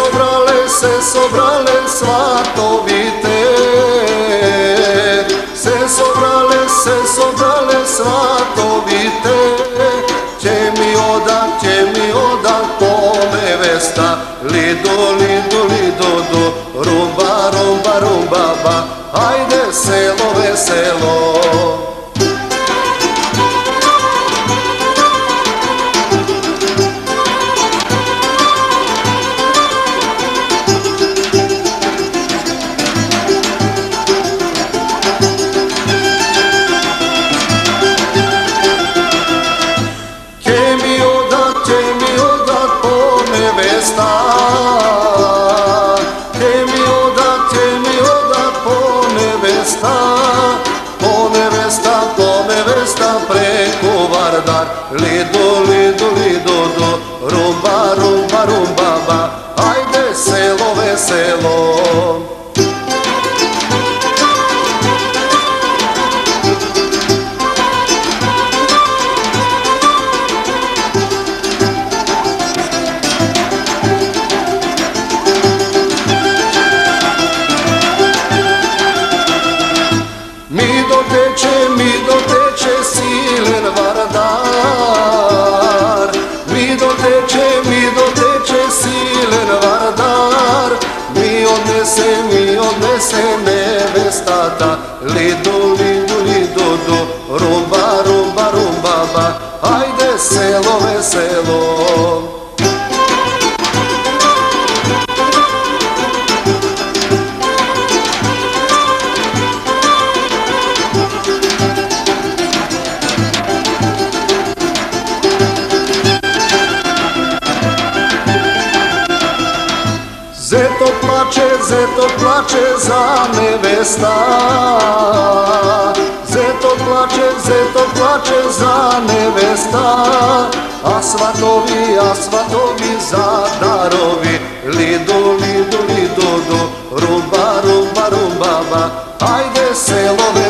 sobrale se sobrale svatovite se sobrale se sobrale svatovite će mi oda, će mi odat pome vesta. Lido lido lido do rumba rumba rumba ba. Ajde selo veselo nevesta Te mi oda, te mi oda po nevesta Po nevesta, po nevesta preko Vardar Lido, lido, lido, do Rumba, rumba, rumba, ba Ajde selo, veselo doteče, mi doteče silen vardar. Mi doteče, mi doteče silen vardar. Mi odnese, mi odnese nevestata Lidu, lidu, lidu, do Rumba, rumba, rumba, ba Ajde selo, veselo plače, zeto plače za nevesta. Zeto plače, zeto plače za nevesta. A svatovi, a svatovi za darovi. Lidu, lidu, lidu, do Rumba, rumba, rumba, ba Ajde selo veselo